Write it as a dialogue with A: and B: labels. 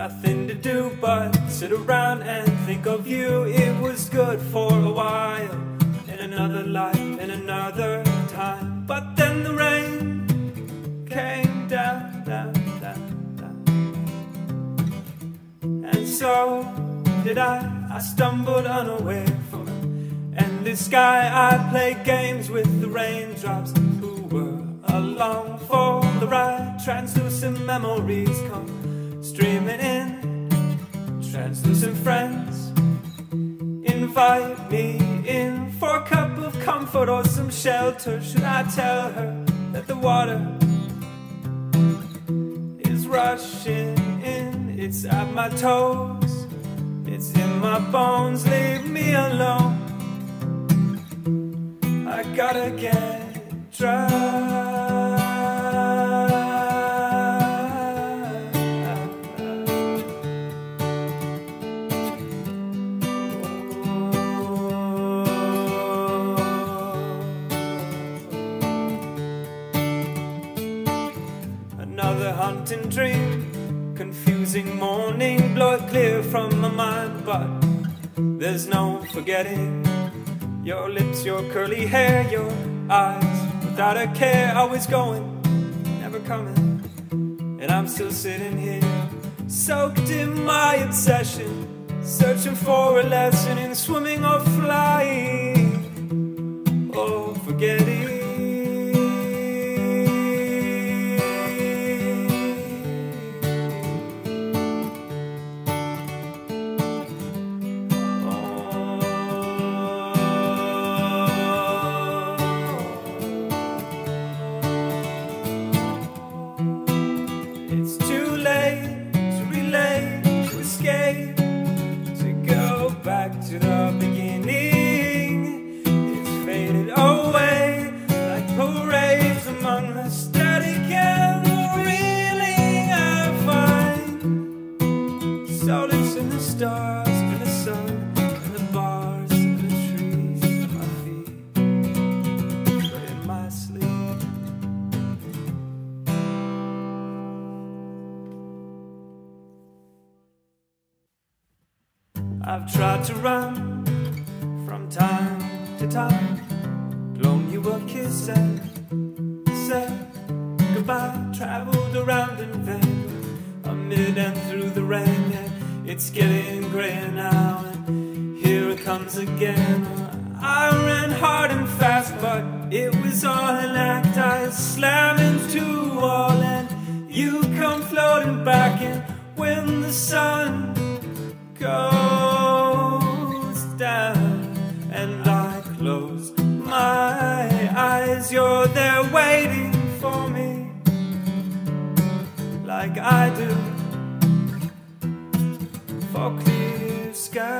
A: Nothing to do but sit around and think of you. It was good for a while, in another life, in another time. But then the rain came down, down, down, down. And so did I. I stumbled unaware from an endless sky. I played games with the raindrops who were along for the ride. Translucent memories come streaming in. Translucent friends invite me in for a cup of comfort or some shelter. Should I tell her that the water is rushing in? It's at my toes, it's in my bones. Leave me alone. I gotta get dry. Another haunting dream, confusing morning, blow it clear from my mind, but there's no forgetting. Your lips, your curly hair, your eyes, without a care, always going, never coming, and I'm still sitting here, soaked in my obsession, searching for a lesson in swimming or flying, or forgetting. I've tried to run from time to time, blown you a kiss and said goodbye. Traveled around in vain, amid and through the rain, and it's getting grayer now. And here it comes again. I ran hard and fast, but it was all an act. I slammed into a wall, and you come floating back. And when the sun goes my eyes, you're there waiting for me, like I do for clear skies.